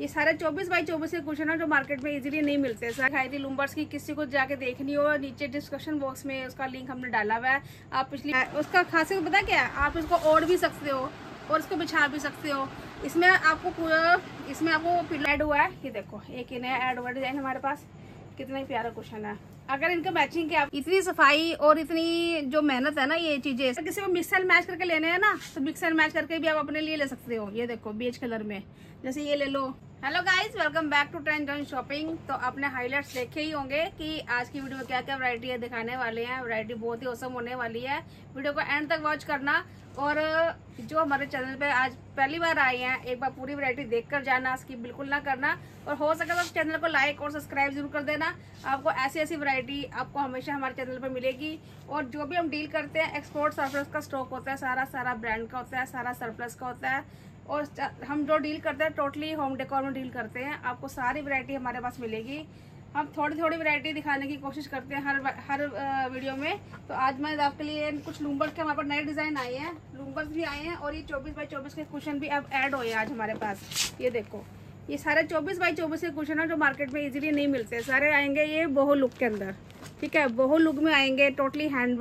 ये सारे चौबीस बाई चौबीस के क्वेश्चन है जो मार्केट में इजीली नहीं मिलते। सर खाई थी लूम्बर्स की किसी को जाके देखनी हो, नीचे डिस्क्रिप्शन बॉक्स में उसका लिंक हमने डाला हुआ है। आप पिछली उसका खासियत पता क्या है? आप इसको ओढ़ भी सकते हो और इसको बिछा भी सकते हो। इसमें आपको पूरा इसमें आपको ऐड हुआ है। ये देखो, एक ही नया ऐड हुआ डिज़ाइन हमारे पास। कितना ही प्यारा क्वेश्चन है। अगर इनके मैचिंग के आप इतनी सफ़ाई और इतनी जो मेहनत है ना ये चीज़ें किसी को मिक्सर मैच करके लेने हैं ना तो मिक्सर मैच करके भी आप अपने लिए ले सकते हो। ये देखो बेज कलर में। जैसे ये ले लो। Hello guys welcome back to trend join shopping तो आपने हाइलाइट्स देखे ही होंगे कि आज की वीडियो में क्या क्या वैरायटी है दिखाने वाले हैं। वैरायटी बहुत ही औसम होने वाली है। वीडियो को एंड तक वॉच करना। और, जो हमारे चैनल पे आज पहली बार आए हैं, एक बार पूरी वैरायटी देखकर जाना इसकी बिल्कुल ना करना। और हो सके तो चैनल को लाइक और सब्सक्राइब ज़रूर कर देना। आपको ऐसी ऐसी वैरायटी आपको हमेशा हमारे चैनल पर मिलेगी। और जो भी हम डील करते हैं एक्सपोर्ट सरप्लस का स्टॉक होता है सारा सारा ब्रांड का होता है, सारा सरप्लस का होता है। और हम जो डील करते हैं टोटली होम डेकोर में डील करते हैं। आपको सारी वैरायटी हमारे पास मिलेगी। हम थोड़ी थोड़ी वैरायटी दिखाने की कोशिश करते हैं हर हर वीडियो में। तो आज मैं आपके लिए कुछ लूम्बर्स के हमारे पास नए डिज़ाइन आए हैं। लूम्बर्स भी आए हैं और ये 24 बाई 24 के क्वेश्चन भी अब ऐड हुए हैं आज हमारे पास। ये देखो। ये सारे 24 बाई 24 के क्वेश्चन है जो मार्केट में इजीली नहीं मिलते। सारे आएँगे ये बोहो लुक के अंदर। ठीक है? बोहो लुक में आएँगे टोटली हैंड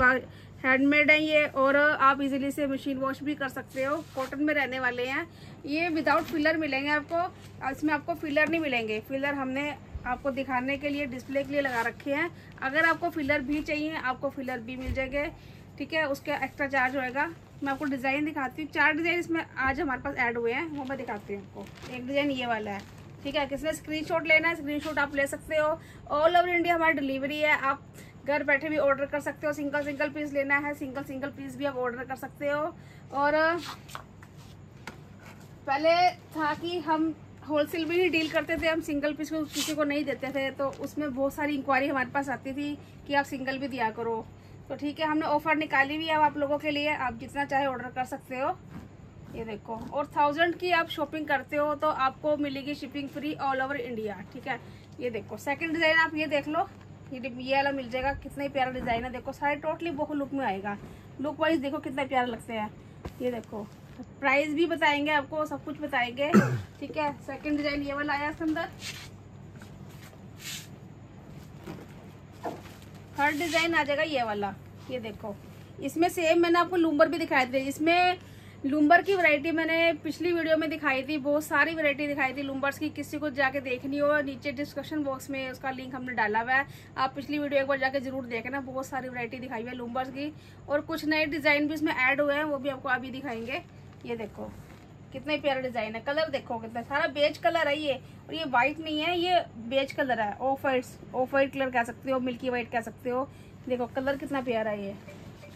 हैंडमेड है ये, और आप इजीली से मशीन वॉश भी कर सकते हो। कॉटन में रहने वाले हैं। ये विदाउट फिलर मिलेंगे आपको। इसमें आपको फिलर नहीं मिलेंगे। फिलर हमने आपको दिखाने के लिए डिस्प्ले के लिए लगा रखे हैं। अगर आपको फिलर भी चाहिए, आपको फिलर भी मिल जाएँगे। ठीक है? उसका एक्स्ट्रा चार्ज होएगा। मैं आपको डिज़ाइन दिखाती हूँ। चार डिज़ाइन इसमें आज हमारे पास ऐड हुए हैं। वो मैं दिखाती हूँ आपको। एक डिज़ाइन ये वाला है। ठीक है? किसने स्क्रीनशॉट लेना है स्क्रीनशॉट आप ले सकते हो। ऑल ओवर इंडिया हमारी डिलीवरी है। आप घर बैठे भी ऑर्डर कर सकते हो। सिंगल सिंगल पीस लेना है। सिंगल सिंगल पीस भी आप ऑर्डर कर सकते हो। और, पहले था कि हम होलसेल में ही डील करते थे। हम सिंगल पीस को किसी को नहीं देते थे। तो उसमें बहुत सारी इंक्वायरी हमारे पास आती थी कि आप सिंगल भी दिया करो। तो ठीक है, हमने ऑफ़र निकाली हुई है आप लोगों के लिए। आप जितना चाहे ऑर्डर कर सकते हो। ये देखो, और थाउज़ेंड की आप शॉपिंग करते हो तो आपको मिलेगी shipping free all over India ठीक है, ये देखो सेकंड डिज़ाइन आप ये देख लो। ये ये वाला मिल जाएगा। कितना ही प्यारा डिज़ाइन है, देखो, सारे टोटली बहुत लुक में आएगा। लुक वाइज देखो कितना प्यारा लगता है। ये देखो प्राइस भी बताएँगे आपको, सब कुछ बताएँगे। ठीक है सेकंड डिज़ाइन ये वाला आया इसके अंदर थर्ड डिज़ाइन आ जाएगा ये वाला। ये देखो, इसमें सेम मैंने आपको लूम्बर भी दिखाए थे। इसमें लूम्बर की वैरायटी मैंने पिछली वीडियो में दिखाई थी, बहुत सारी वैरायटी दिखाई थी लूम्बर्स की, किसी को जाके देखनी हो, नीचे डिस्क्रिप्शन बॉक्स में उसका लिंक हमने डाला हुआ है। आप पिछली वीडियो एक बार जाके ज़रूर देखना, बहुत सारी वैरायटी दिखाई हुई है लूम्बर्स की। और कुछ नए डिज़ाइन भी इसमें ऐड हुए हैं, वो भी आपको अभी दिखाएँगे। ये देखो, कितने प्यारा डिज़ाइन है कलर देखो कितना, सारा बेज कलर है ये, और ये व्हाइट नहीं है, ये बेज कलर है off white off white colour कह सकते हो मिल्की वाइट कह सकते हो। देखो कलर कितना प्यारा है ये।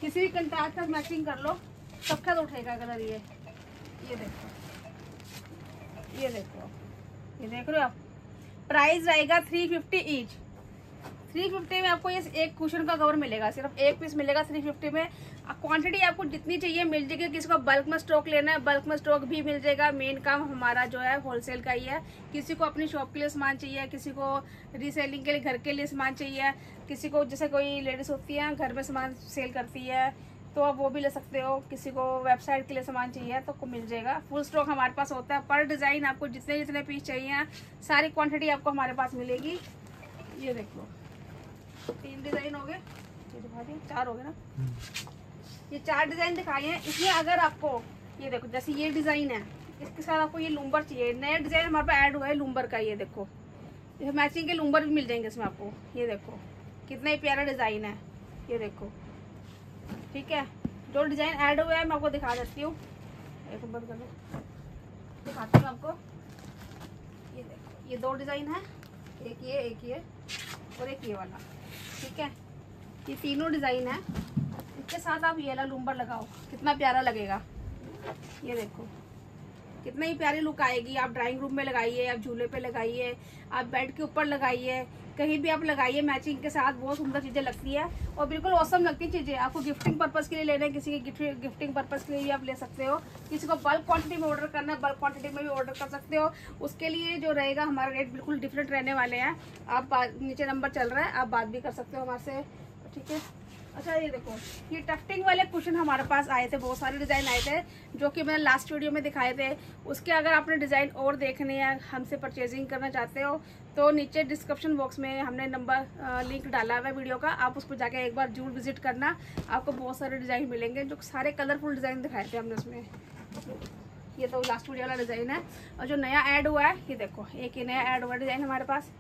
किसी भी कंट्रास्ट का मैचिंग कर लो। सबका तो उठेगा कलर ये। ये देखो। ये देखो। ये देख रहे हो आप? प्राइस रहेगा three fifty each three fifty में आपको ये एक कुशन का कवर मिलेगा। सिर्फ़ एक पीस मिलेगा थ्री फिफ्टी में। क्वांटिटी आपको जितनी चाहिए मिल जाएगी। किसी को बल्क में स्टॉक लेना है बल्क में स्टॉक भी मिल जाएगा। मेन काम हमारा जो है होलसेल का ही है। किसी को अपनी शॉप के लिए सामान चाहिए, किसी को रीसेलिंग के लिए, घर के लिए सामान चाहिए। किसी को जैसे कोई लेडीज़ होती है, घर में सामान सेल करती है। तो आप वो भी ले सकते हो। किसी को वेबसाइट के लिए सामान चाहिए तो मिल जाएगा। फुल स्टॉक हमारे पास होता है। पर डिज़ाइन आपको जितने जितने पीस चाहिए सारी क्वांटिटी आपको हमारे पास मिलेगी। ये देख लो। तीन डिज़ाइन हो गए। ये दिखा दिए। चार हो गए ना? ये चार डिज़ाइन दिखाए हैं। इसमें अगर आपको ये देखो जैसे ये डिज़ाइन है इसके साथ आपको ये लूम्बर चाहिए। नया डिज़ाइन हमारे पास ऐड हुआ है लूम्बर का ये देखो। ये मैचिंग के लूम्बर भी मिल जाएँगे इसमें आपको। ये देखो कितना ही प्यारा डिज़ाइन है। ये देखो। ठीक है? जो डिज़ाइन ऐड हुआ है, मैं आपको दिखा देती हूँ। एक बंद कर दिखाती हूँ आपको। ये देखो, ये दो डिज़ाइन है। एक ये एक ये और एक ये वाला। ठीक है? ये तीनों डिज़ाइन है। इसके साथ आप ये वाला लूम्बर लगाओ। कितना प्यारा लगेगा। ये देखो। कितना ही प्यारी लुक आएगी। आप ड्राइंग रूम में लगाइए, आप झूले पे लगाइए, आप बेड के ऊपर लगाइए। कहीं भी आप लगाइए मैचिंग के साथ बहुत सुंदर चीज़ें लगती है और बिल्कुल औसम लगती है चीज़ें। आपको गिफ्टिंग पर्पज के लिए लेना है, किसी के गिफ्टिंग पर्पज के लिए भी आप ले सकते हो। किसी को बल्क क्वांटिटी में ऑर्डर करना है बल्क क्वांटिटी में भी ऑर्डर कर सकते हो। उसके लिए जो रहेगा, हमारा रेट बिल्कुल डिफरेंट रहने वाले हैं। आप नीचे नंबर चल रहा है, आप बात भी कर सकते हो हमारे से। ठीक है? अच्छा ये देखो, ये टफ्टिंग वाले कुशन हमारे पास आए थे, बहुत सारे डिज़ाइन आए थे, जो कि मैंने लास्ट वीडियो में दिखाए थे। उसके अगर आपने डिज़ाइन और देखने या हमसे परचेजिंग करना चाहते हो तो नीचे डिस्क्रिप्शन बॉक्स में हमने नंबर लिंक डाला हुआ है वीडियो का। आप उसको जाके एक बार ज़रूर विज़िट करना। आपको बहुत सारे डिज़ाइन मिलेंगे, जो सारे कलरफुल डिज़ाइन दिखाए थे हमने उसमें। ये तो लास्ट वीडियो वाला डिज़ाइन है। और जो नया ऐड हुआ है, ये देखो, एक ही नया ऐड हुआ डिज़ाइन हमारे पास।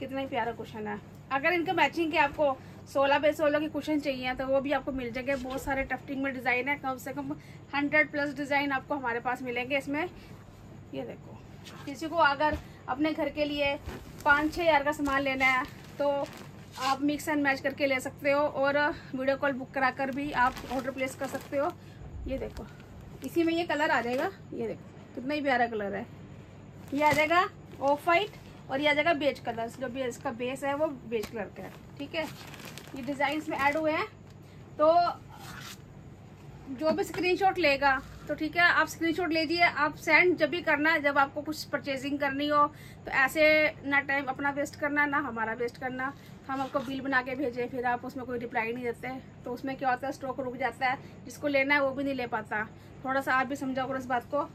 कितना ही प्यारा क्वेश्चन है। अगर इनके मैचिंग के आपको सोलह बाई सोलह के कुशन चाहिए तो वो भी आपको मिल जाएँगे। बहुत सारे टफ्टिंग में डिज़ाइन है, कम से कम हंड्रेड प्लस डिज़ाइन आपको हमारे पास मिलेंगे इसमें। ये देखो, किसी को अगर अपने घर के लिए पाँच छः हज़ार का सामान लेना है तो आप मिक्स एंड मैच करके ले सकते हो और वीडियो कॉल बुक करा कर भी आप ऑर्डर प्लेस कर सकते हो। ये देखो, इसी में ये कलर आ जाएगा। ये देखो, कितना ही प्यारा कलर है। ये आ जाएगा ऑफ़ वाइट और ये आ जाएगा बेज कलर जो इसका बेस है, वो बेज कलर का है, ठीक है? ये डिज़ाइन में ऐड हुए हैं। तो जो भी स्क्रीनशॉट लेगा तो ठीक है, आप स्क्रीनशॉट लीजिए, आप सेंड जब भी करना है, जब आपको कुछ परचेजिंग करनी हो तो ऐसे ना टाइम अपना वेस्ट करना, ना हमारा वेस्ट करना। हम आपको बिल बना के भेजें, फिर आप उसमें कोई रिप्लाई नहीं देते। तो उसमें क्या होता है स्टॉक रुक जाता है, जिसको लेना है, वो भी नहीं ले पाता। थोड़ा सा आप भी समझाओ इस बात को।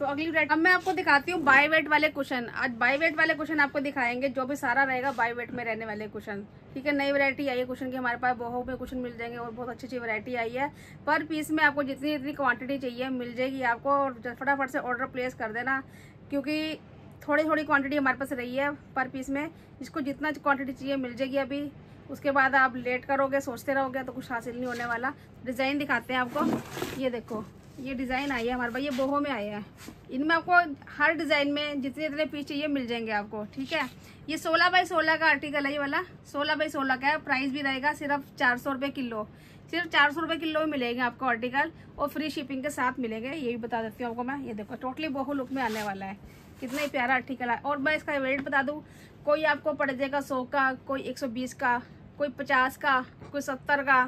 तो अगली वराइटी अब मैं आपको दिखाती हूँ बाई वेट वाले कुशन आज बाई वेट वाले कुशन आपको दिखाएँगे, जो भी सारा रहेगा बाई वेट में रहने वाले कुशन ठीक है, नई वैरायटी आई है कुशन की, हमारे पास बहु में कुशन मिल जाएँगे और बहुत अच्छी अच्छी वैरायटी आई है। पर पीस में आपको जितनी जितनी क्वांटिटी चाहिए, मिल जाएगी आपको और फटाफट से ऑर्डर प्लेस कर देना, क्योंकि थोड़ी थोड़ी क्वांटिटी हमारे पास रही है पर पीस में। इसको जितना क्वांटिटी चाहिए, मिल जाएगी अभी। उसके बाद आप लेट करोगे, सोचते रहोगे तो कुछ हासिल नहीं होने वाला। डिज़ाइन दिखाते हैं आपको। ये देखो। ये डिज़ाइन आई है हमारे पास, ये बोहो में आया है। इनमें आपको हर डिज़ाइन में जितने जितने पीस चाहिए मिल जाएँगे आपको, ठीक है? ये 16 बाई 16 का आर्टिकल है ये वाला 16 बाई 16 का है प्राइस भी रहेगा सिर्फ़ चार सौ रुपये किलो। सिर्फ़ चार सौ रुपये किलो में मिलेंगे आपको आर्टिकल और फ्री शिपिंग के साथ मिलेंगे, ये भी बता देती हूँ आपको मैं। ये देखो टोटली बहु लुक में आने वाला है। कितना ही प्यारा आर्टिकल है। और मैं इसका वेट बता दूँ, कोई आपको पड़ जाएगा सौ का, कोई एक सौ बीस का, कोई पचास का, कोई सत्तर का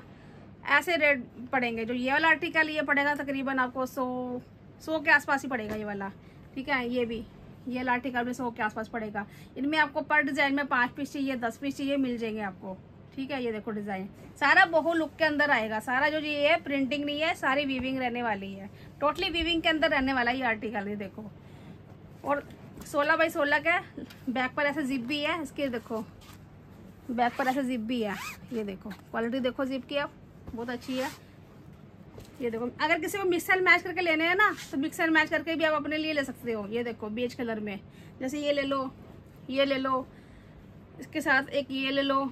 ऐसे रेट पड़ेंगे, जो ये वाला आर्टिकल ये पड़ेगा, तकरीबन आपको सौ सौ के आसपास ही पड़ेगा ये वाला। ठीक है, ये भी, ये वाला आर्टिकल भी सौ के आसपास पड़ेगा। इनमें आपको पर डिज़ाइन में पाँच पीस चाहिए, दस पीस चाहिए, मिल जाएँगे आपको। ठीक है, ये देखो डिज़ाइन सारा बहु लुक के अंदर आएगा। सारा जो ये है प्रिंटिंग नहीं है, सारी वीविंग रहने वाली है। टोटली वीविंग के अंदर रहने वाला ये आर्टिकल ये देखो। और सोलह बाई सोलह का बैक पर ऐसे जिप भी है, इसके देखो। बैक पर ऐसे जिप भी है, ये देखो। क्वालिटी देखो जिप की आप। बहुत अच्छी है। ये देखो, अगर किसी को मिक्स एंड मैच करके लेने हैं ना तो मिक्स एंड मैच करके भी आप अपने लिए ले सकते हो। ये देखो बेज कलर में। जैसे ये ले लो, ये ले लो, इसके साथ एक ये ले लो।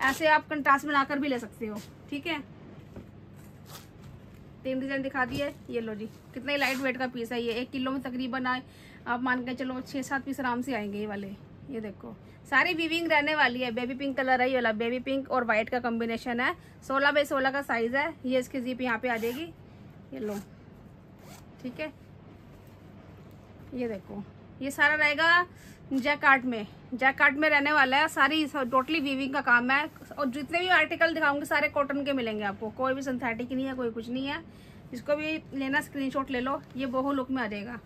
ऐसे आप कंट्रास्ट बनाकर भी ले सकते हो, ठीक है? तीन डिज़ाइन दिखा दिए ये लो जी, कितना लाइट वेट का पीस है ये। एक किलो में तकरीबन आए। आप मान के चलो छः सात पीस आराम से आएँगे ये वाले। ये देखो। सारी वीविंग रहने वाली है। बेबी पिंक कलर है ये वाला। बेबी पिंक और व्हाइट का कॉम्बिनेशन है। सोलह बाई सोलह का साइज़ है। ये इसकी जीप यहाँ पे आ जाएगी। ये लो। ठीक है? ये देखो। ये सारा रहेगा जैकार्ट में। जैकार्ट में रहने वाला है। सारी टोटली वीविंग का काम है। और जितने भी आर्टिकल दिखाऊँगे, सारे कॉटन के मिलेंगे आपको। कोई भी सिंथेटिक नहीं है, कोई कुछ नहीं है। इसको भी लेना स्क्रीनशॉट ले लो। ये बहु लुक में आ जाएगा।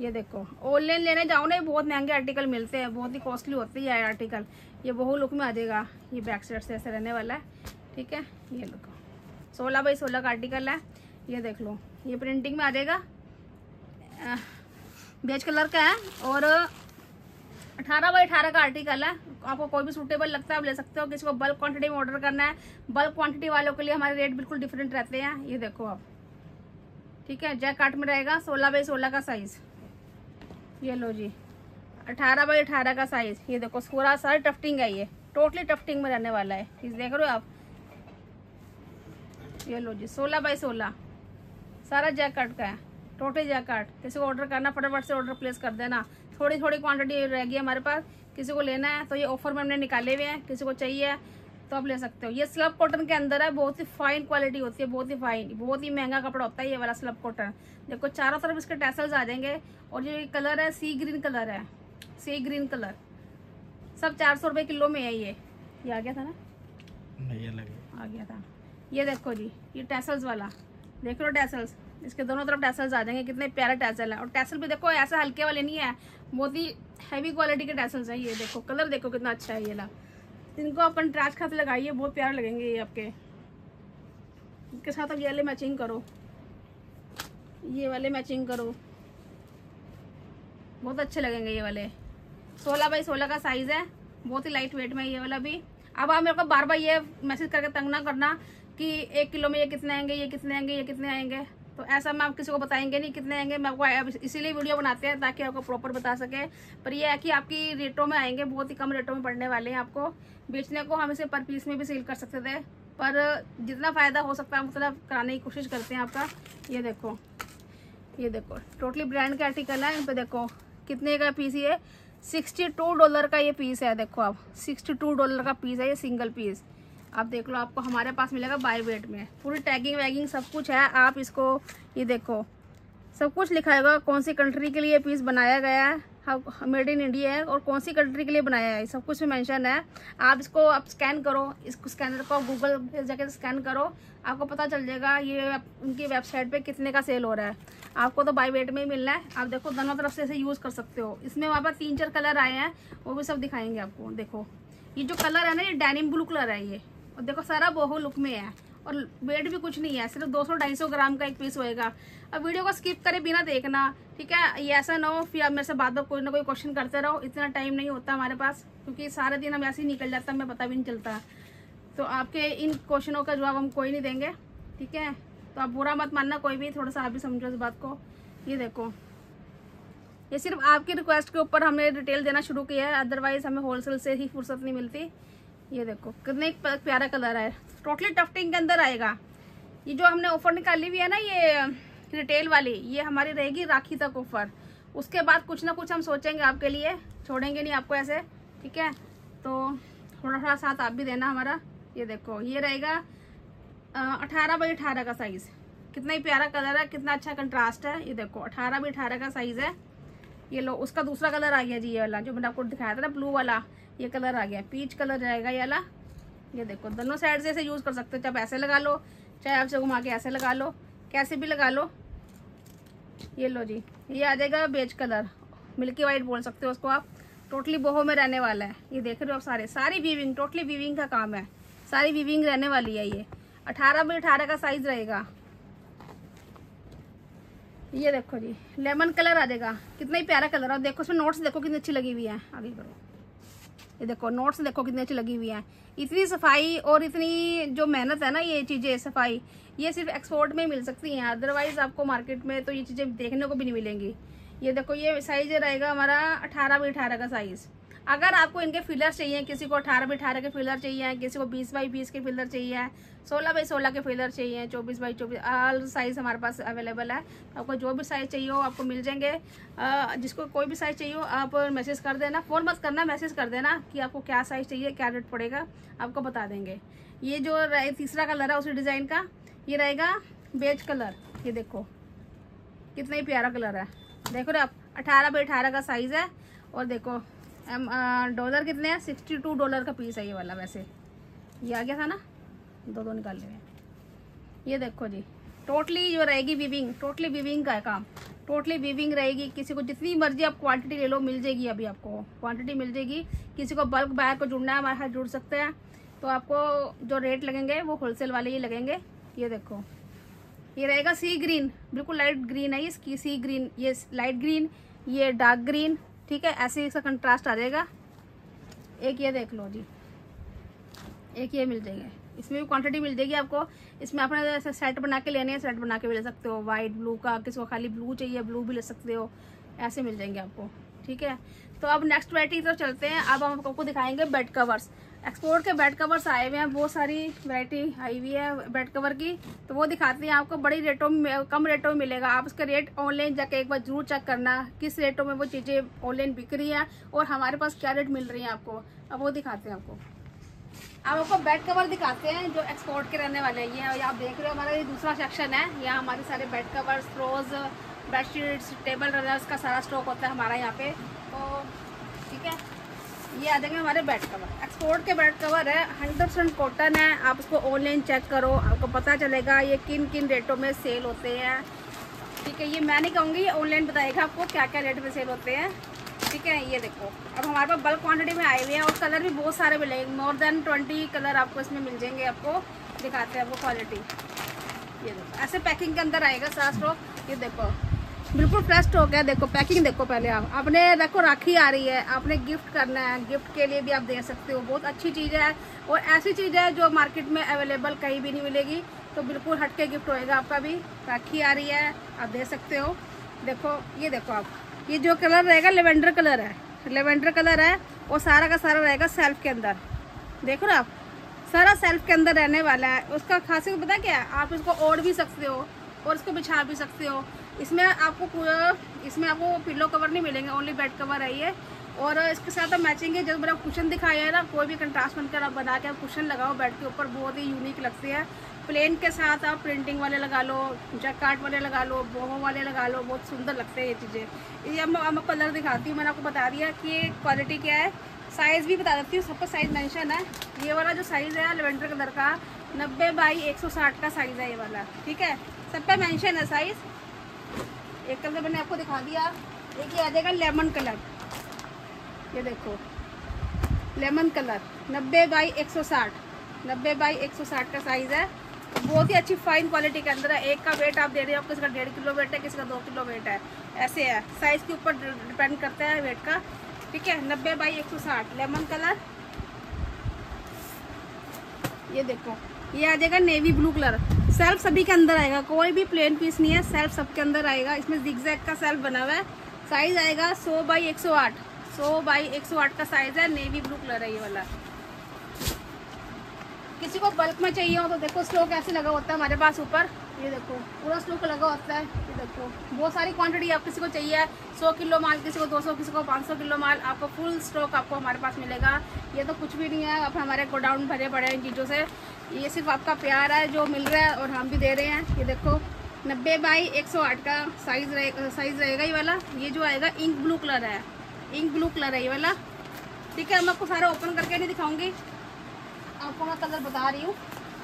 ये देखो ऑनलाइन लेने जाओ ना, ये बहुत महँगे आर्टिकल मिलते हैं, बहुत ही कॉस्टली होते है आर्टिकल ये बहु लुक में आ जाएगा, ये बैक साइड से ऐसे रहने वाला है, ठीक है? ये देखो, सोलह बाई सोलह का आर्टिकल है, ये देख लो, ये प्रिंटिंग में आ जाएगा। बेज कलर का है और अठारह बाई अठारह का आर्टिकल है। आपको कोई भी सूटेबल लगता है, आप ले सकते हो। किसी को बल्क क्वांटिटी में ऑर्डर करना है बल्क क्वांटिटी वालों के लिए हमारे रेट बिल्कुल डिफरेंट रहते हैं। ये देखो आप, ठीक है? जैक काट में रहेगा, सोलह बाई सोलह का साइज़ ये लो जी। अठारह बाई अठारह का साइज़ ये देखो पूरा सारा टफ्टिंग है ये। टोटली टफ्टिंग में रहने वाला है। इस देख रहे हो आप? ये लो जी, सोलह बाई सोलह। सारा जैकेट का है। टोटल जैकेट किसी को ऑर्डर करना, फटाफट से ऑर्डर प्लेस कर देना। थोड़ी थोड़ी क्वांटिटी रहेगी हमारे पास। किसी को लेना है तो ये ऑफ़र में हमने निकाले हुए हैं। किसी को चाहिए तो आप ले सकते हो। ये स्लब कॉटन के अंदर है बहुत ही फाइन क्वालिटी होती है बहुत ही फाइन बहुत ही महँगा कपड़ा होता है ये वाला स्लब कॉटन देखो चारों तरफ़ इसके टैसल्स आ जाएँगे और जो ये कलर है सी ग्रीन कलर है। सी ग्रीन कलर सब चार सौ रुपये किलो में है ये। ये आ गया था ना? नहीं आ गया था। ये देखो जी ये टैसल्स वाला। देख लो टैसल्स इसके दोनों तरफ़ टैसल्स आ जाएँगे। कितने प्यारे टैसल है। और टैसल भी देखो ऐसे हल्के वाले नहीं है। बहुत ही हैवी क्वालिटी के टैसल्स है ये। देखो कलर देखो कितना अच्छा है ये ला इनको अपन कंट्रास्ट खाते लगाइए, बहुत प्यारे लगेंगे ये आपके। इनके साथ अब ये वाले मैचिंग करो। ये वाले मैचिंग करो। बहुत अच्छे लगेंगे ये वाले। सोलह बाई सोलह का साइज़ है। बहुत ही लाइट वेट में ये वाला भी। अब आप मेरे को बार बार ये मैसेज करके तंग ना करना कि एक किलो में ये कितने आएँगे, ये कितने आएँगे, ये कितने आएँगे। तो ऐसा मैं आप किसी को बताएँगे नहीं कितने आएँगे, मैं आपको इसीलिए वीडियो बनाते हैं ताकि आपको प्रॉपर बता सके। पर ये है कि आपकी रेटों में आएँगे, बहुत ही कम रेटों में पड़ने वाले हैं आपको। बेचने को हम इसे पर पीस में भी सेल कर सकते थे, पर जितना फ़ायदा हो सकता है मतलब कराने की कोशिश करते हैं आपका। ये देखो ये देखो टोटली ब्रांड के आर्टिकल है, इन पर देखो कितने का पीस ये? सिक्सटी टू डॉलर का ये पीस है, देखो आप सिक्सटी टू डॉलर का पीस है ये सिंगल पीस आप देख लो, आपको हमारे पास मिलेगा बाय वेट में। फुल टैगिंग वैगिंग सब कुछ है। आप इसको, ये देखो। सब कुछ लिखा होगा कौन सी कंट्री के लिए पीस बनाया गया है मेड इन इंडिया है, और कौन सी कंट्री के लिए बनाया है सब कुछ में मेंशन है। आप इसको, आप स्कैन करो इसको स्कैनर को गूगल पे जाके स्कैन करो। आपको पता चल जाएगा ये उनकी वेबसाइट पे कितने का सेल हो रहा है। आपको तो बाई वेट में ही मिलना है। आप देखो, दोनों तरफ़ से इसे यूज़ कर सकते हो। इसमें वहाँ पर तीन चार कलर आए हैं, वो भी सब दिखाएँगे आपको। देखो, ये जो कलर है ना, ये डेनिम ब्लू कलर है ये। देखो सारा बोहो लुक में है और वेट भी कुछ नहीं है, सिर्फ़ 200-250 ग्राम का एक पीस होएगा। अब वीडियो को स्किप करे बिना देखना, ठीक है? ये ऐसा ना हो, फिर आप मेरे से बाद में कोई ना कोई क्वेश्चन करते रहो, इतना टाइम नहीं होता हमारे पास, क्योंकि सारे दिन हम ऐसे ही निकल जाता हमें पता भी नहीं चलता। तो आपके इन क्वेश्चनों का जवाब हम कोई नहीं देंगे, ठीक है? तो आप बुरा मत मानना, कोई भी, थोड़ा सा आप भी समझो इस बात को। ये देखो, ये सिर्फ़ आपकी रिक्वेस्ट के ऊपर हमने डिटेल देना शुरू किया है अदरवाइज़ हमें होलसेल से ही फुर्सत नहीं मिलती। ये देखो, कितने प्यारा कलर है टोटली टफ्टिंग के अंदर आएगा। ये जो हमने ऑफ़र निकाली हुई है ना, ये रिटेल वाली, ये हमारी रहेगी राखी तक ऑफ़र उसके बाद कुछ ना कुछ हम सोचेंगे आपके लिए, छोड़ेंगे नहीं आपको ऐसे, ठीक है? तो थोड़ा थोड़ा साथ आप भी देना हमारा। ये देखो, ये रहेगा अठारह बाई अठारह का साइज़ कितना ही प्यारा कलर है, कितना अच्छा कंट्रास्ट है। ये देखो, अठारह बाई अठारह का साइज़ है। ये लो, उसका दूसरा कलर आ गया जी, ये वाला, जो मैंने आपको दिखाया था ना ब्लू वाला। ये कलर आ गया, पीच कलर जाएगा ये वाला। ये देखो, दोनों साइड से इसे यूज़ कर सकते हो, चाहे ऐसे लगा लो, चाहे आपसे घुमा के ऐसे लगा लो, कैसे भी लगा लो। ये लो जी, ये आ जाएगा बेज कलर मिल्की वाइट बोल सकते हो उसको आप। टोटली बोहो में रहने वाला है। ये देख रहे हो आप सारे, सारी वीविंग टोटली वीविंग का काम है। सारी वीविंग रहने वाली है ये। अठारह बाई अठारह का साइज़ रहेगा। ये देखो जी लेमन कलर आ जाएगा। कितना ही प्यारा कलर है। देखो, उसमें नोट्स देखो कितनी अच्छी लगी हुई है। आगे करो ये देखो नोट्स देखो कितनी अच्छी लगी हुई है। इतनी सफ़ाई और इतनी जो मेहनत है ना ये चीज़ें, सफ़ाई, ये सिर्फ़ एक्सपोर्ट में मिल सकती हैं। अदरवाइज़ आपको मार्केट में तो ये चीज़ें देखने को भी नहीं मिलेंगी। ये देखो, ये साइज़ रहेगा हमारा अठारह बाई अठारह का साइज़ अगर आपको इनके फिलर चाहिए, किसी को अठारह बाई अठारह के फिलर चाहिए, किसी को बीस बाई बीस के फिलर चाहिए, सोलह बाई सोलह के फिलर चाहिए, चौबीस बाई चौबीस ऑल साइज़ हमारे पास अवेलेबल है। आपको जो भी साइज़ चाहिए हो, आपको मिल जाएँगे। जिसको कोई भी साइज़ चाहिए हो, आप मैसेज कर देना। फ़ोन मत करना मैसेज कर देना कि आपको क्या साइज़ चाहिए, क्या रेट पड़ेगा। आपको बता देंगे। ये जो तीसरा कलर है उसी डिज़ाइन का। ये रहेगा बेज कलर ये देखो, कितना ही प्यारा कलर है। देखो रे आप, अठारह बाई अठारह का साइज़ है। और देखो डॉलर कितने हैं? सिक्सटी टू डॉलर का पीस है ये वाला वैसे। ये आ गया था ना? दो दो निकाल ले। ये देखो जी। टोटली जो रहेगी विविंग टोटली विविंग का है काम। टोटली विविंग रहेगी। किसी को जितनी मर्ज़ी आप क्वांटिटी ले लो, मिल जाएगी अभी आपको। क्वांटिटी मिल जाएगी। किसी को बल्क बायर को जुड़ना है, हमारे साथ जुड़ सकते हैं। तो आपको जो रेट लगेंगे, वो होलसेल वाले ही लगेंगे। ये देखो। ये रहेगा सी ग्रीन बिल्कुल लाइट ग्रीन है इसकी सी ग्रीन ये लाइट ग्रीन ये डार्क ग्रीन ठीक है, ऐसे इसका कंट्रास्ट आ जाएगा। एक ये देख लो जी। एक ये मिल जाएँगे। इसमें भी क्वांटिटी मिल जाएगी आपको। इसमें आपने ऐसे सेट बना के लेने हैं सेट बना के भी ले सकते हो। वाइट ब्लू का किसी को खाली ब्लू चाहिए ब्लू भी ले सकते हो। ऐसे मिल जाएँगे आपको। ठीक है? तो अब नेक्स्ट वैरायटी की तरफ़ चलते हैं। अब हम आपको दिखाएँगे बेड कवर्स एक्सपोर्ट के बेड कवर्स आए हुए हैं, बहुत सारी वैरायटी आई हुई है बेड कवर की। तो वो दिखाते हैं आपको, बड़ी रेटों में, कम रेटों में मिलेगा। आप उसका रेट ऑनलाइन जाके एक बार ज़रूर चेक करना, किस रेटों में वो चीज़ें ऑनलाइन बिक रही हैं और हमारे पास क्या रेट मिल रही हैं आपको। अब वो दिखाते हैं आपको। अब आपको बेड कवर दिखाते हैं जो एक्सपोर्ट के रहने वाले हैं। ये आप देख रहे हो, हमारा ये दूसरा सेक्शन है। यहाँ हमारे सारे bed cover throws bedsheets table runners का सारा स्टॉक होता है हमारा यहाँ पे। तो ठीक है? ये आ जाएँगे हमारे बेड कवर एक्सपोर्ट के बेड कवर है हंड्रेड परसेंट कॉटन है आप उसको ऑनलाइन चेक करो, आपको पता चलेगा ये किन किन रेटों में सेल होते हैं। ठीक है, ये मैं नहीं कहूँगी ऑनलाइन बताएगा आपको क्या क्या रेट में सेल होते हैं। ठीक है, ये देखो। अब हमारे पास बल्क क्वांटिटी में आए हुए हैं और कलर भी बहुत सारे मिलेंगे मोर देन ट्वेंटी कलर आपको इसमें मिल जाएँगे, आपको दिखाते हैं आपको क्वालिटी ये देखो, ऐसे पैकिंग के अंदर आएगा सारा स्टॉक ये देखो। बिल्कुल फ्रेश स्टॉक है देखो पैकिंग देखो पहले आप। आपने, देखो, राखी आ रही है। आपने गिफ्ट करना है। गिफ्ट के लिए भी आप दे सकते हो। बहुत अच्छी चीज़ है। और ऐसी चीज़ है जो मार्केट में अवेलेबल कहीं भी नहीं मिलेगी। तो बिल्कुल हट के गिफ्ट होएगा आपका भी। राखी आ रही है। आप दे सकते हो। देखो, ये देखो आप। ये जो कलर रहेगा लेवेंडर कलर है। लेवेंडर कलर है और सारा का सारा रहेगा सेल्फ के अंदर। देखो ना आप। सारा सेल्फ के अंदर रहने वाला है। उसका खासियत पता क्या है? आप इसको ओढ़ भी सकते हो और इसको बिछा भी सकते हो। इसमें आपको पूरा, इसमें आपको पिलो कवर नहीं मिलेंगे ओनली बेड कवर है ये। और इसके साथ आप मैचिंग है जब मेरा कुशन दिखाया है ना, कोई भी कंट्रास्ट बनकर आप बना के आप कुशन लगाओ बेड के ऊपर, बहुत ही यूनिक लगती है। प्लेन के साथ आप प्रिंटिंग वाले लगा लो जैकार्ट वाले लगा लो बोहो वाले लगा लो, बहुत सुंदर लगते हैं ये चीज़ें। ये अब मैं कलर दिखाती हूँ, मैंने आपको बता दिया कि क्वालिटी क्या है। साइज़ भी बता देती हूँ, सबका साइज़ मैंशन है। ये वाला जो साइज़ है लेवेंडर कलर का, नब्बे बाई एक सौ साठ का साइज़ है ये वाला, ठीक है? सब पे मैंशन है साइज़ एक कलर मैंने आपको दिखा दिया। एक ये आ जाएगा लेमन कलर। ये देखो, लेमन कलर, नब्बे बाई एक सौ साठ। नब्बे बाई एक सौ साठ का साइज़ है। बहुत ही अच्छी फाइन क्वालिटी के अंदर है। एक का वेट आप दे रहे हो किसी का डेढ़ किलो वेट है किसी का दो किलो वेट है। ऐसे है। साइज़ के ऊपर डिपेंड करता है वेट का। ठीक है, नब्बे बाई एक सौ साठ, लेमन कलर। ये देखो ये आ जाएगा नेवी ब्लू कलर सेल्फ सभी के अंदर आएगा, कोई भी प्लेन पीस नहीं है सेल्फ सबके अंदर आएगा। इसमें जिगजैग का सेल्फ बना हुआ है। साइज़ आएगा सौ बाई एक सौ आठ। सौ बाई एक सौ आठ का साइज़ है नेवी ब्लू कलर है ये वाला। किसी को बल्क में चाहिए हो तो देखो स्टॉक ऐसे लगा होता है हमारे पास ऊपर। ये देखो, पूरा स्टॉक लगा होता है, ये देखो। बहुत सारी क्वांटिटी आप किसी को चाहिए, सौ किलो माल, किसी को दो सौ, किसी को पाँच सौ किलो माल, आपको फुल स्टॉक आपको हमारे पास मिलेगा। ये तो कुछ भी नहीं है, अब हमारे गोडाउन भरे पड़े हैं चीज़ों से। ये सिर्फ़ आपका प्यार है, जो मिल रहा है और हम भी दे रहे हैं। ये देखो, नब्बे बाई एक सौ आठ का साइज़ रहे साइज़ रहेगा ये वाला। ये जो आएगा इंक ब्लू कलर है। इंक ब्लू कलर है ये वाला। ठीक है, मैं आपको सारा ओपन करके नहीं दिखाऊँगी। आपको मैं कलर बता रही हूँ।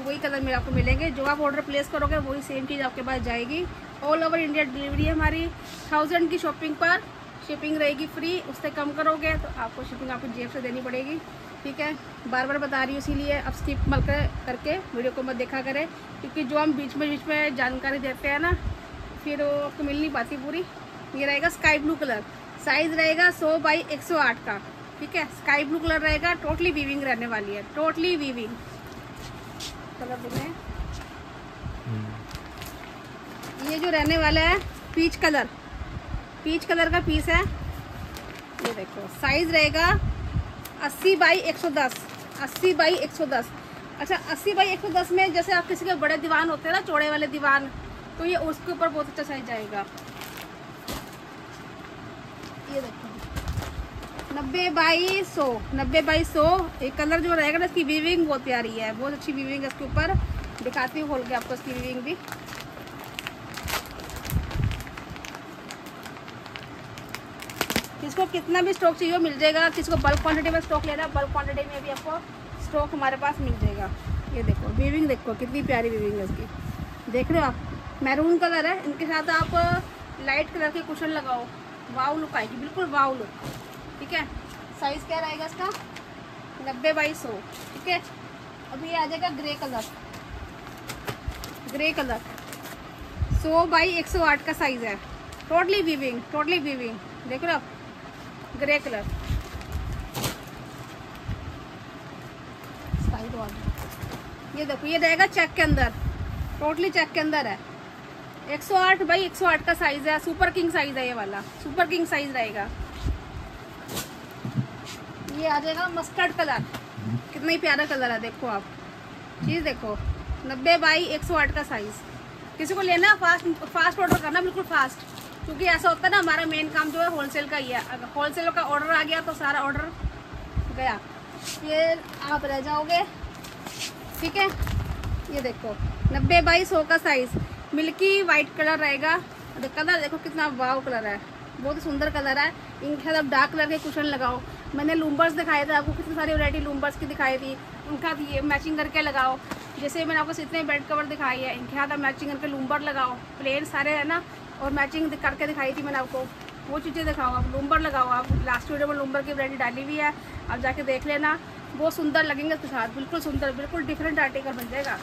वही कलर मेरे आपको मिलेंगे। जो आप ऑर्डर प्लेस करोगे, वही सेम चीज़ आपके पास जाएगी। ऑल ओवर इंडिया डिलीवरी है हमारी। थाउज़ेंड की शॉपिंग पर शिपिंग रहेगी फ्री उससे कम करोगे तो आपको शिपिंग आपको जेब से देनी पड़ेगी। ठीक है? बार बार बता रही हूँ, इसीलिए अब स्किप मल कर, करके वीडियो को मत देखा करें। क्योंकि जो हम बीच में बीच में जानकारी देते हैं ना, फिर वो आपको मिल नहीं पाती पूरी। ये रहेगा स्काई ब्लू कलर साइज़ रहेगा सौ बाई एक सौ आठ का। ठीक है? स्काई ब्लू कलर रहेगा। टोटली वीविंग रहने वाली है। टोटली वीविंग कलर देखें ये जो रहने वाला है पीच कलर पीच कलर का पीस है। ये देखो साइज़ रहेगा 80 बाई 110 80 बाई 110 अच्छा 80 बाई 110 में जैसे आप किसी के बड़े दीवान होते हैं ना चौड़े वाले दीवान तो ये उसके ऊपर बहुत अच्छा साइज़ आएगा ये देखो नब्बे बाई सौ, नब्बे बाई सौ, एक कलर जो रहेगा ना, इसकी वीविंग बहुत प्यारी है। बहुत अच्छी वीविंग है इसके ऊपर। दिखाती हूँ, खोल के आपको इसकी वीविंग भी। किसको कितना भी स्टॉक चाहिए मिल जाएगा। किसी को बल्क क्वांटिटी में स्टॉक लेना बल्क क्वांटिटी में भी आपको स्टॉक हमारे पास मिल जाएगा। ये देखो वीविंग देखो, कितनी प्यारी वीविंग है इसकी। देख रहे हो आप? मैरून कलर है। इनके साथ आप लाइट कलर के कुशन लगाओ। वाव लुक आएगी, बिल्कुल वाव लुक ठीक है? साइज़ क्या रहेगा इसका? नब्बे बाई सौ, ठीक है? अभी आ जाएगा ग्रे कलर ग्रे कलर सौ बाई एक सौ आठ का साइज़ है। टोटली वीविंग टोटली वीविंग देख रहे हो ग्रे कलर ये देखो, ये रहेगा चेक के अंदर। टोटली चेक के अंदर है। 108 बाई 108 का साइज़ है। सुपर किंग साइज़ है ये वाला। सुपर किंग साइज़ रहेगा। ये आ जाएगा मस्टर्ड कलर कितना ही प्यारा कलर है, देखो आप। चीज़ देखो। नब्बे बाई एक सौ आठ का साइज़ किसी को लेना फास्ट फास्ट ऑर्डर करना बिल्कुल फास्ट क्योंकि ऐसा होता है ना, हमारा मेन काम जो है होलसेल का ही है। अगर होलसेल का ऑर्डर आ गया तो सारा ऑर्डर गया। ये आप रह जाओगे। ठीक है? ये देखो। नब्बे बाई सौ का साइज़ मिल्की वाइट कलर रहेगा। कलर देखो कितना वाव कलर है। बहुत ही सुंदर कलर है। इनके साथ आप डार्क कलर के कुशन लगाओ। मैंने लूम्बर्स दिखाए थे, आपको कितनी सारी वैरायटी लूम्बर्स की दिखाई थी। उनका ये मैचिंग करके लगाओ। जैसे मैंने आपको इतने बेड कवर दिखाई है, इनके साथ मैचिंग करके लूम्बर लगाओ। प्लेन सारे है ना, और मैचिंग करके दिखाई थी मैंने आपको। वो चीज़ें दिखाओ आप, लूम्बर लगाओ आप। लास्ट वीडियो में लूम्बर की वरायटी डाली हुई है। आप जाके देख लेना। बहुत सुंदर लगेंगे उसके साथ। बिल्कुल सुंदर, बिल्कुल डिफरेंट आर्टिकल बन जाएगा।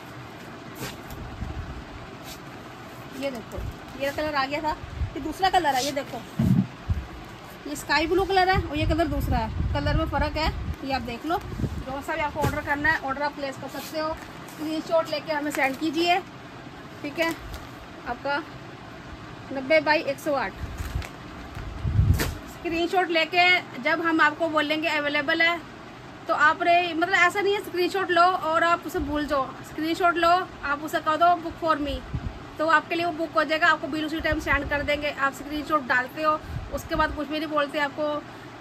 ये देखो, ये कलर आ गया था। ये दूसरा कलर है, ये देखो। ये स्काई ब्लू कलर है और ये कलर दूसरा है। कलर में फ़र्क है, ये आप देख लो। जो सा भी आपको ऑर्डर करना है ऑर्डर आप प्लेस कर सकते हो। स्क्रीन शॉट लेके हमें सेंड कीजिए। ठीक है? आपका नब्बे बाई एक सौ आठ। स्क्रीन शॉट लेके जब हम आपको बोलेंगे अवेलेबल है तो आपने मतलब ऐसा नहीं है स्क्रीनशॉट लो और आप उसे भूल जाओ। स्क्रीनशॉट लो, आप उसे कह दो बुक फॉर मी तो आपके लिए वो बुक हो जाएगा, आपको बिल उसी टाइम सेंड कर देंगे। आप स्क्रीनशॉट डालते हो, उसके बाद कुछ भी नहीं बोलते आपको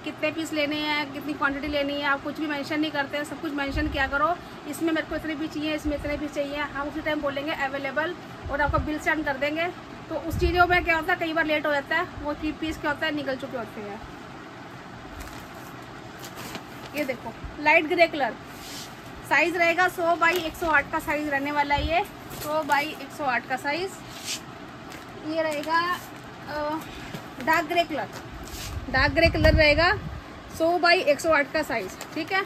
कितने पीस लेने हैं, कितनी क्वांटिटी लेनी है, आप कुछ भी मेंशन नहीं करते हैं, सब कुछ मेंशन किया करो। इसमें मेरे को इतने भी चाहिए, इसमें इतने पीस चाहिए, हम उसी टाइम बोलेंगे अवेलेबल और आपका बिल सेंड कर देंगे। तो उस चीज़ों में क्या होता है, कई बार लेट हो जाता है, वो चीज़ पीस क्या होता है, निकल चुके होते हैं। ये देखो लाइट ग्रे कलर साइज़ रहेगा सौ बाई 108 का साइज़ रहने वाला है ये। 100 बाई 108 का साइज़ ये रहेगा dark grey colour dark grey colour रहेगा 100 बाई 108 का साइज़ ठीक है?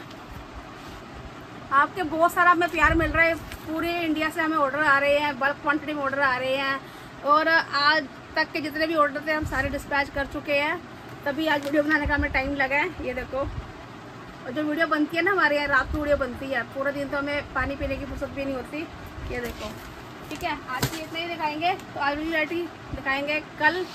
आपके बहुत सारा हमें प्यार मिल रहा है। पूरे इंडिया से हमें ऑर्डर आ रहे हैं बल्क क्वांटिटी में ऑर्डर आ रहे हैं। और आज तक के जितने भी ऑर्डर थे, हम सारे डिस्पैच कर चुके हैं। तभी आज वीडियो बनाने का हमें टाइम लगा है। ये देखो। और जो वीडियो बनती है ना हमारे यहाँ, रात को वीडियो बनती है। पूरा दिन तो हमें पानी पीने की फुर्सत भी नहीं होती। ये देखो। ठीक है? आज की इतना ही दिखाएँगे तो आज वरायटी दिखाएँगे कल।